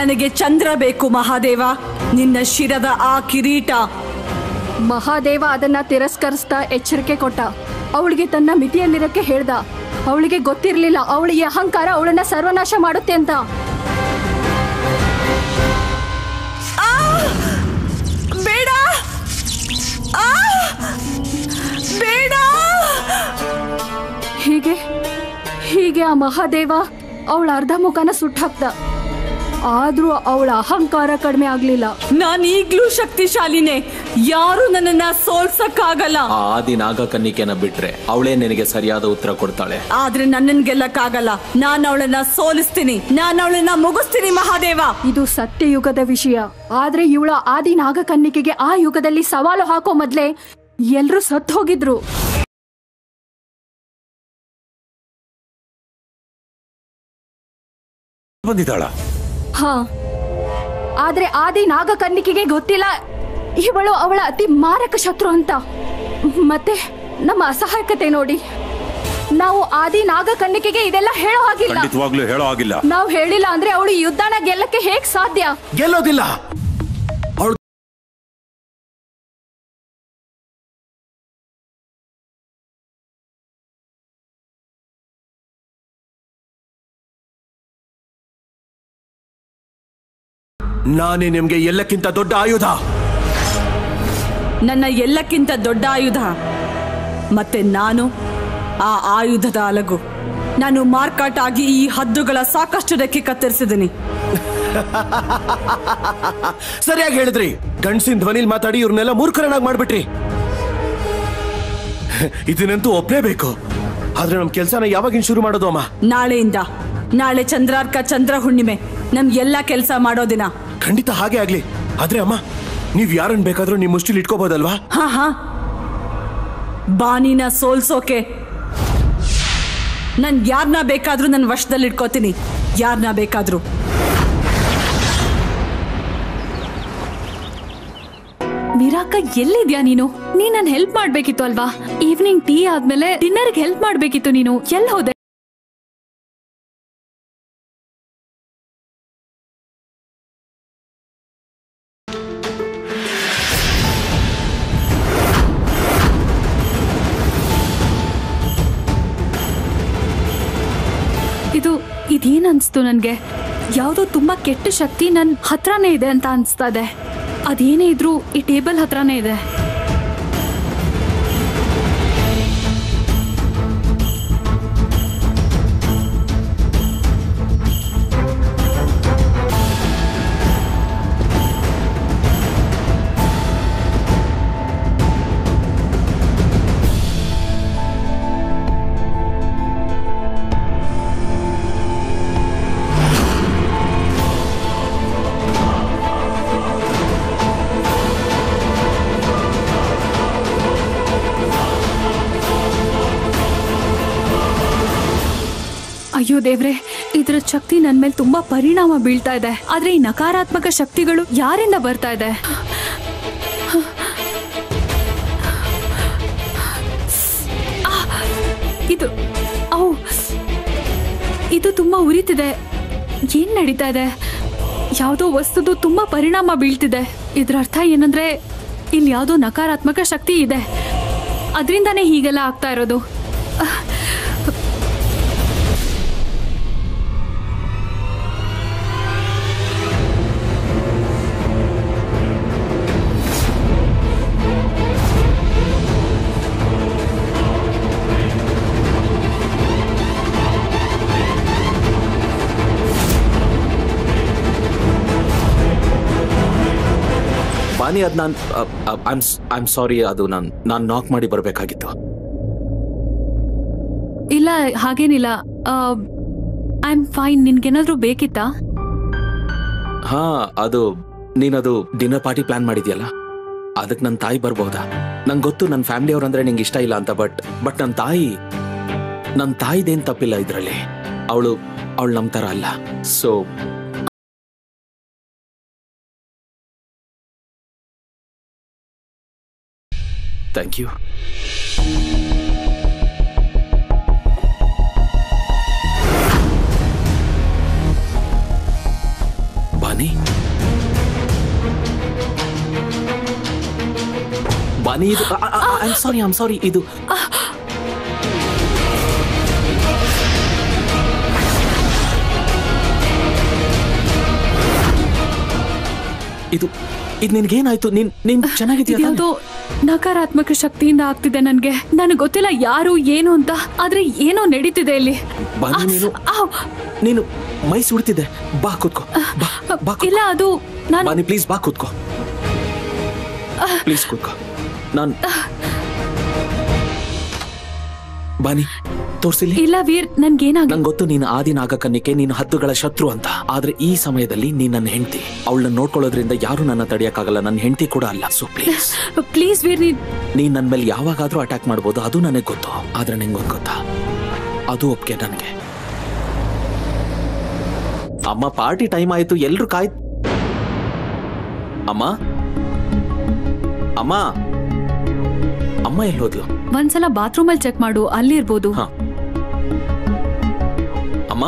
ನನಗೆ ಚಂದ್ರ ಬೇಕು ಮಹಾದೇವ. ನಿನ್ನ ಶಿರದ ಆ ಕಿರೀಟ. ಮಹಾದೇವ ಅದನ್ನ ತಿರಸ್ಕರಿಸ್ತಾ ಎಚ್ಚರಿಕೆ ಕೊಟ್ಟ. ಅವಳಿಗೆ ತನ್ನ ಮಿತಿಯಲ್ಲಿರಕ್ಕೆ ಹೇಳ್ದ. ಅವಳಿಗೆ ಗೊತ್ತಿರಲಿಲ್ಲ ಅವಳಿಗೆ ಅಹಂಕಾರ ಅವಳನ್ನ ಸರ್ವನಾಶ ಮಾಡುತ್ತೆ ಅಂತ. ಬೇಡ! ಆ! ಬೇಡ! ಹೀಗೆ ಹೀಗೆ ಆ ಮಹಾದೇವ ಅವಳ ಅರ್ಧ ಮುಖನ ಸುಟ್ಟಾಕ್ದ ಆದ್ರೂ ಅವಳ ಅಹಂಕಾರ ಕಡಿಮೆ ಆಗ್ಲಿಲ್ಲ. ನಾನು ಈಗ್ಲೂ ಶಕ್ತಿಶಾಲಿನೇ. ಯಾರು ನನ್ನನ್ನ ಸೋಲ್ಸಕ್ಕಾಗಲ್ಲ. ಆ ಆದಿ ಆಗ ಕನ್ನಿಕೆನ ಬಿಟ್ರೆ ಅವಳೇ ನಿನಗೆ ಸರಿಯಾದ ಉತ್ತರ ಕೊಡ್ತಾಳೆ. ಆದ್ರೆ ನನ್ನನ್ ಗೆಲ್ಲಕ್ಕಾಗಲ್ಲ. ನಾನು ಅವಳನ್ನ ಸೋಲಿಸ್ತೀನಿ. ನಾನು ಅವಳನ್ನ ಮುಗಿಸ್ತೀನಿ ಮಹಾದೇವ. ಇದು ಸತ್ಯಯುಗದ ವಿಷಯ. ಆದ್ರೆ ಇವಳ ಆದಿ ನಾಗಕನ್ನಿಕೆಗೆ ಆ ಯುಗದಲ್ಲಿ ಸವಾಲು ಹಾಕೋ ಮೊದ್ಲೇ ಎಲ್ರೂ ಸತ್ತು ಹೋಗಿದ್ರು. ಬಂದಿದ್ದಾಳ. ಹಾ. ಆದ್ರೆ ಆದಿ ನಾಗಕನ್ನಿಕೆಗೆ ಗೊತ್ತಿಲ್ಲ. ಇವಳು ಅವಳ ಅತಿ ಮಾರಕ ಶತ್ರು ಅಂತ. ಮತ್ತೆ ನಮ್ಮ ಅಸಹಾಯಕತೆ ನೋಡಿ. ನಾವು ಆದಿ ನಾಗಕನ್ನಿಕೆಗೆ ಇದೆಲ್ಲ ಹೇಳೋ ಹಾಗಿಲ್ಲ. ಖಂಡಿತವಾಗ್ಲೂ ಹೇಳೋ ಆಗಿಲ್ಲ ನಾವು ಹೇಳಿಲ್ಲ ಅಂದ್ರೆ ಅವಳು ಈ ಯುದ್ಧನ ಗೆಲ್ಲಕ್ಕೆ ಹೇಗ್ ಸಾಧ್ಯ? ಗೆಲ್ಲೋದಿಲ್ಲ. ನಾನೇ ನಿಮ್ಗೆ ಎಲ್ಲಕ್ಕಿಂತ ದೊಡ್ಡ ಆಯುಧ. ನನ್ನ ಎಲ್ಲಕ್ಕಿಂತ ದೊಡ್ಡ ಆಯುಧ. ಮತ್ತೆ ನಾನು ಆ ಆಯುಧದ ಅಲಗು. ನಾನು ಮಾರ್ಕಾಟ್ ಆಗಿ ಈ ಹದ್ದುಗಳ ಸಾಕಷ್ಟು ರೆಕ್ಕೆ ಕತ್ತರಿಸಿದ್ದೀನಿ ಸರಿಯಾಗಿ ಹೇಳಿದ್ರಿ. ಗಂಡಸಿನ ಧ್ವನಿಲ್ ಮಾತಾಡಿ ಇವ್ರನ್ನೆಲ್ಲ ಮೂರ್ಖರನ್ನಾಗಿ ಮಾಡ್ಬಿಟ್ರಿ. ಇದನ್ನಂತೂ ಒಪ್ಪಲೇಬೇಕು ಆದ್ರೆ ನಮ್ ಕೆಲ್ಸನ ಯಾವಾಗಿನ್ ಶುರು ಮಾಡೋದು ಅಮ್ಮ? ನಾಳೆಯಿಂದ. ನಾಳೆ ಚಂದ್ರಾರ್ಕ ಚಂದ್ರ ಹುಣ್ಣಿಮೆ ಎಲ್ಲ ಕೆಲಸ ಮಾಡೋ ದಿನ. ಖಂಡಿತ ಹಾಗೆ ಆಗ್ಲಿ. ಆದ್ರೆ ಅಮ್ಮ, ನೀವ್ ಯಾರನ್ ಬೇಕಾದ್ರೂ ನಿಮ್ ಮುಷ್ಟಿಲಿ ಇಟ್ಕೋಬಹುದಲ್ವಾ ಹಾ ಹಾ. ಬಾನಿನ ಸೋಲ್ಸೋಕೆ. ನನ್ ಯಾರನ್ನ ಬೇಕಾದ್ರೂ ನನ್ನ ವಶದಲ್ಲಿ ಇಟ್ಕೋತೀನಿ. ಯಾರನ್ನ ಬೇಕಾದ್ರೂ. ಮಿರಾಕ ಎಲ್ಲಿದ್ಯಾ ನೀನು? ನೀನ್ ನನ್ ಹೆಲ್ಪ್ ಮಾಡ್ಬೇಕಿತ್ತು ಅಲ್ವಾ? ಈವ್ನಿಂಗ್ ಟೀ ಆದ್ಮೇಲೆ ಡಿನ್ನರ್ಗೆ ಹೆಲ್ಪ್ ಮಾಡ್ಬೇಕಿತ್ತು ನೀನು. ಎಲ್ಲಿ ಹೋದೆ? ಇದೇನ್ ಅನ್ಸ್ತು ನನ್ಗೆ? ಯಾವುದೋ ತುಂಬಾ ಕೆಟ್ಟ ಶಕ್ತಿ ನನ್ ಹತ್ರನೇ ಇದೆ ಅಂತ ಅನ್ಸ್ತಾ ಇದೆ. ಅದೇನೇ ಇದ್ರೂ ಈ ಟೇಬಲ್ ಹತ್ರನೇ ಇದೆ. ಅಯ್ಯೋ ದೇವ್ರೆ, ಇದ್ರ ಶಕ್ತಿ ನನ್ ಮೇಲೆ ತುಂಬಾ ಪರಿಣಾಮ ಬೀಳ್ತಾ ಇದೆ. ಆದ್ರೆ ಈ ನಕಾರಾತ್ಮಕ ಶಕ್ತಿಗಳು ಯಾರಿಂದ ಬರ್ತಾ ಇದೆ? ಇದು ಔ ಇದು ತುಂಬಾ ಉರಿತಿದೆ. ಏನ್ ನಡೀತಾ ಇದೆ? ಯಾವುದೋ ವಸ್ತುದು ತುಂಬಾ ಪರಿಣಾಮ ಬೀಳ್ತಿದೆ. ಇದ್ರ ಅರ್ಥ ಏನಂದ್ರೆ ಇಲ್ಲಿ ಯಾವುದೋ ನಕಾರಾತ್ಮಕ ಶಕ್ತಿ ಇದೆ. ಅದರಿಂದಾನೇ ಹೀಗೆಲ್ಲ ಆಗ್ತಾ ಇರೋದು. ಬಾನಿ ಅದ್ ನಾನು ಐಮ್ ಐಮ್ ಸಾರಿ ಅದು ನಾನು ನಾನು ನಾಕ್ ಮಾಡಿ ಬರಬೇಕಾಗಿತ್ತು. ಇಲ್ಲ ಹಾಗೇನಿಲ್ಲ. ಐ ಆಮ್ ಫೈನ್ ನಿನ್ಗೇನಾದ್ರೂ ಬೇಕಿತ್ತಾ? ಹಾ ಅದು ನೀನದು ಡಿನ್ನರ್ ಪಾರ್ಟಿ ಪ್ಲಾನ್ ಮಾಡಿದ್ಯಲ್ಲ? ಅದಕ್ಕೆ ನನ್ನ ತಾಯಿ ಬರ್ಬೋದಾ? ನಂಗೆ ಗೊತ್ತು ನನ್ನ ಫ್ಯಾಮಿಲಿ ಅವ್ರಂದ್ರೆ ನಿಂಗೆ ಇಷ್ಟ ಇಲ್ಲ ಅಂತ ಬಟ್ ಬಟ್ ನನ್ನ ತಾಯಿ ನನ್ನ ತಾಯಿದೇನು ತಪ್ಪಿಲ್ಲ ಇದರಲ್ಲಿ. ಅವಳು ಅವಳು ನಮ್ಮ ಥರ ಅಲ್ಲ. So Thank you. Bani? Bani itu... Uh, uh, uh, I'm sorry, I'm sorry. Itu... Itu... ಇದು ನಿನ್ಗೇನಾಯ್ತು? ನೀನ್ ನೀನ್ ಚೆನ್ನಾಗಿದ್ಯಾ ಅದು ನಕಾರಾತ್ಮಕ ಶಕ್ತಿಯಿಂದ ಆಗ್ತಿದೆ ನನ್ಗೆ. ನನಗೆ ಗೊತ್ತಿಲ್ಲ ಯಾರು ಏನು ಅಂತ ಆದ್ರೆ ಏನೋ ನಡೀತಿದೆ ಇಲ್ಲಿ. ನೀನು ಆವ್! ನೀನು ಮೈ ಸುಡ್ತಿದೆ ಬಾ ಕೂತ್ಕೋ. ಬಾ ಬಾ ಕೂತ್ಕೋ. ಇಲ್ಲ ಅದು ನಾನು ಪ್ಲೀಸ್ ಬಾ ಕೂತ್ಕೋ. ಪ್ಲೀಸ್ ಕೂತ್ಕೋ. ನಾನ್ ಬಾನಿ ತೋರ್ಸಿಲ್ಲ? ಇಲ್ಲ ವೀರ್ ನನ್ಗೇನಾಗ ನಂಗೆ ಗೊತ್ತು ನೀನು ಆದಿ ನಾಗಕನ್ನಿಕೆ ನೀನು ಹದ್ದುಗಳ ಶತ್ರು ಅಂತ. ಆದ್ರೆ ಈ ಸಮಯದಲ್ಲಿ ನೀನ್ ನನ್ನ ಹೆಂಡತಿ. ಅವಳನ್ನ ನೋಡ್ಕೊಳ್ಳೋದ್ರಿಂದ ಯಾರು ನನ್ನ ತಡೆಯಕ್ಕಾಗಲ್ಲ ನನ್ನ ಹೆಂಡತಿ ಕೂಡ ಅಲ್ಲ. ಸೊ ಪ್ಲೀಸ್ ಪ್ಲೀಸ್ ವೀರ್ ನೀನ್ ನೀನ್ ನನ್ ಮೇಲೆ ಯಾವಾಗಾದ್ರೂ ಅಟ್ಯಾಕ್ ಮಾಡ್ಬೋದು. ಅದು ನನಗೆ ಗೊತ್ತು. ಆದ್ರೆ ನಿಂಗೊಂದು ಗೊತ್ತಾ? ಅದು ಒಪ್ಗೆ ನನ್ಗೆ. ಅಮ್ಮ ಪಾರ್ಟಿ ಟೈಮ್ ಆಯ್ತು. ಎಲ್ರು ಕಾಯ್ತು ಅಮ್ಮ? ಅಮ್ಮ? ಅಮ್ಮ ಎಲ್ಲಿ ಹೋದ್ಲು? ಒಂದ್ಸಲ ಬಾತ್ರೂಮ್ ಅಲ್ಲಿ ಚೆಕ್ ಮಾಡು ಅಲ್ಲಿ ಇರ್ಬೋದು. ಹಾ. ಅಮ್ಮ?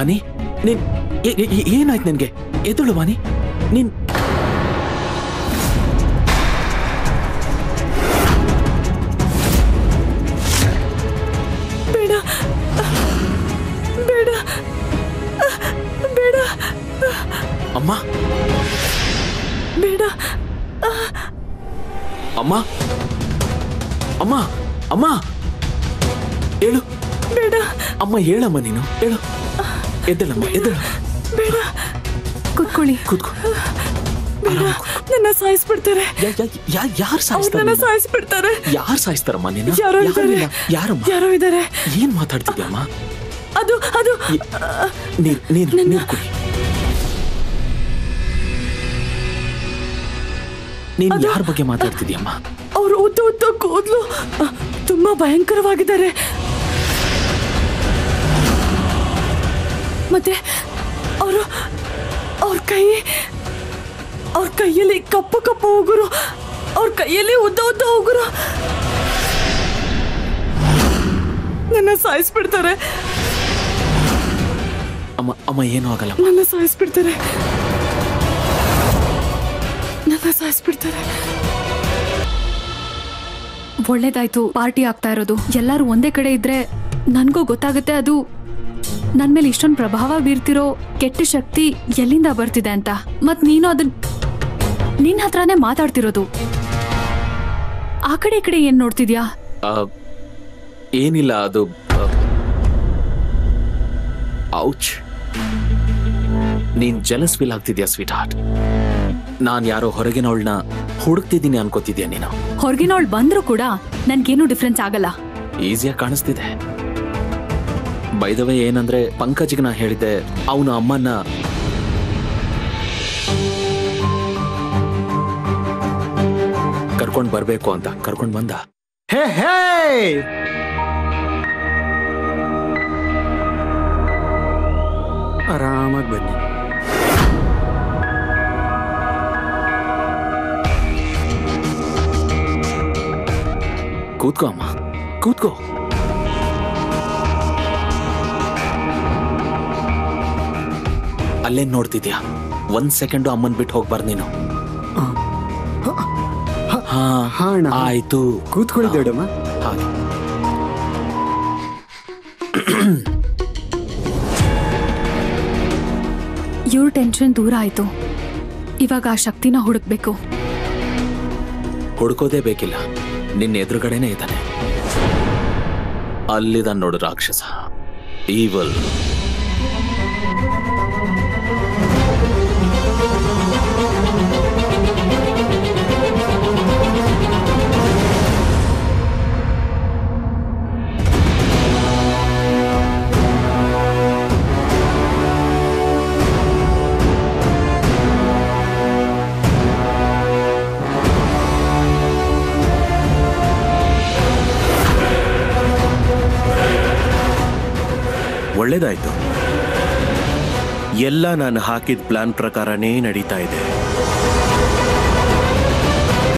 ಬಾನಿ ನೀನ್ ಏನಾಯ್ತು ನಿನ್ಗೆ? ಎದುಳು ವಾನಿ ನಿನ್ ಅಮ್ಮ? ಬೇಡ. ಅಮ್ಮ? ಅಮ್ಮ? ಅಮ್ಮ? ಹೇಳು. ಬೇಡ. ಅಮ್ಮ ಹೇಳಮ್ಮ ನೀನು. ಹೇಳು. ಎದ್ದಳಮ್ಮ ಎದ್ದಳ. ಬೇಡ. ಕುತ್ಕೊಳ್ಳಿ. ಕೂತ್ಕೋ. ಬೇಡ. ನನ್ನ ಸಾಯಿಸ್ಬಿಡ್ತಾರೆ. ಯಾರು ಸಾಯಿಸ್ತಾರೆ? ಸಾಯಿಸ್ಬಿಡ್ತಾರೆ. ಯಾರ್ ಸಾಯಿಸ್ತಾರಮ್ಮ ನೀನು? ಯಾರೋ ಯಾರು ಇದ್ದಾರೆ. ಯಾರಮ್ಮ? ಯಾರೋ ಇದ್ದಾರೆ. ಏನ್ ಮಾತಾಡ್ತಿದ್ಯಮ್ಮ? ಅದು ಅದು. ನೀರು ನೀರು ನೀರು ಕುಡಿ. ನೀನ್ ಯಾರ ಬಗ್ಗೆ ಮಾತಾಡ್ತಿದ್ಯಮ್ಮ? ಅವರು ಉದ್ದ ಉದ್ದ ಕೂದ್ಲು. ತುಂಬಾ ಭಯಂಕರವಾಗಿದ್ದಾರೆ. ಮತ್ತೆ ಅವರು ಅವ್ರ ಕೈ ಅವ್ರ ಕೈಯಲ್ಲಿ ಕಪ್ಪು ಕಪ್ಪು ಉಗುರು ಅವ್ರ ಕೈಯಲ್ಲಿ ಉದ್ದ ಉದ್ದ ಉಗುರು. ನನ್ನ ಸಾಯಿಸ್ಬಿಡ್ತಾರೆ. ಅಮ್ಮ ಅಮ್ಮ ಏನೂ ಆಗಲ್ಲ. ನನ್ನ ಸಾಯಿಸ್ಬಿಡ್ತಾರೆ. ನನ್ನ ಸಾಯಿಸ್ಬಿಡ್ತಾರೆ. ಒಳ್ಳೇದಾಯ್ತು ಪಾರ್ಟಿ ಆಗ್ತಾ ಇರೋದು. ಎಲ್ಲರೂ ಒಂದೇ ಕಡೆ ಇದ್ರೆ ನನ್ಗೂ ಗೊತ್ತಾಗುತ್ತೆ ಅದು ನನ್ ಮೇಲೆ ಇಷ್ಟೊಂದು ಪ್ರಭಾವ ಬೀರ್ತಿರೋ ಕೆಟ್ಟ ಶಕ್ತಿ ಎಲ್ಲಿಂದ ಬರ್ತಿದೆ ಅಂತ. ಮತ್ ನೀನು ಅದನ್ ನಿನ್ ಹತ್ರನೇ ಮಾತಾಡ್ತಿರೋದು. ಆ ಕಡೆ ಈ ಕಡೆ ಏನ್ ನೋಡ್ತಿದ್ಯಾ? ಏನಿಲ್ಲ ಅದು ಔಚ್. ನೀನ್ ಜಲಸ್ ಫೀಲ್ ಆಗ್ತಿದ್ಯಾ ಸ್ವೀಟ್ ಹಾರ್ಟ್ ನಾನ್ ಯಾರೋ ಹೊರಗಿನವಳನ್ನ ಹುಡುಕ್ತಿದ್ದೀನಿ ಅನ್ಕೋತಿದ್ಯಾ ನೀನು? ಹೊರಗಿನವಳು ಬಂದ್ರು ಕೂಡ ನನ್ಗೇನು ಡಿಫ್ರೆನ್ಸ್ ಆಗಲ್ಲ. ಈಸಿಯಾಗಿ ಕಾಣಿಸ್ತಿದೆ. ಬೈದವೇ ಏನಂದ್ರೆ ಪಂಕಜ್ಗೆ ನಾ ಹೇಳಿದ್ದೆ ಅವನ ಅಮ್ಮನ್ನ. ಕರ್ಕೊಂಡ್ ಬರ್ಬೇಕು ಅಂತ. ಕರ್ಕೊಂಡ್ ಬಂದ. ಹೇ ಹೇ! ಆರಾಮಾಗಿ ಬನ್ನಿ. ಕೂತ್ಕೋ ಅಮ್ಮ. ಕೂತ್ಕೋ. ಅಲ್ಲೇನ್ ನೋಡ್ತಿದ್ಯಾ? ಒಂದ್ ಸೆಕೆಂಡು ಅಮ್ಮನ್ ಬಿಟ್ಟು ಹೋಗ್ಬಾರ್ದು ನೀನು. ಹಾ ಹಾ ಅಣ್ಣ. ಆಯ್ತು. ಕೂತ್ಕೊಳ್ಳಿ ದೊಡ್ಡಮ್ಮ. ಹಾಗೆ. ಇವ್ರ ಟೆನ್ಷನ್ ದೂರ ಆಯ್ತು. ಇವಾಗ ಆ ಶಕ್ತಿನ ಹುಡುಕ್ಬೇಕು. ಹುಡ್ಕೋದೇ ಬೇಕಿಲ್ಲ. ನಿನ್ನ ಎದುರುಗಡೆನೇ ಇದ್ದಾನೆ. ಅಲ್ಲಿದ ನೋಡು ರಾಕ್ಷಸ. ಈವಲ್ ಒಳ್ಳೇದಾಯ್ತು. ಎಲ್ಲ ನಾನು ಹಾಕಿದ ಪ್ಲಾನ್ ಪ್ರಕಾರನೇ ನಡೀತಾ ಇದೆ.